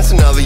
It's another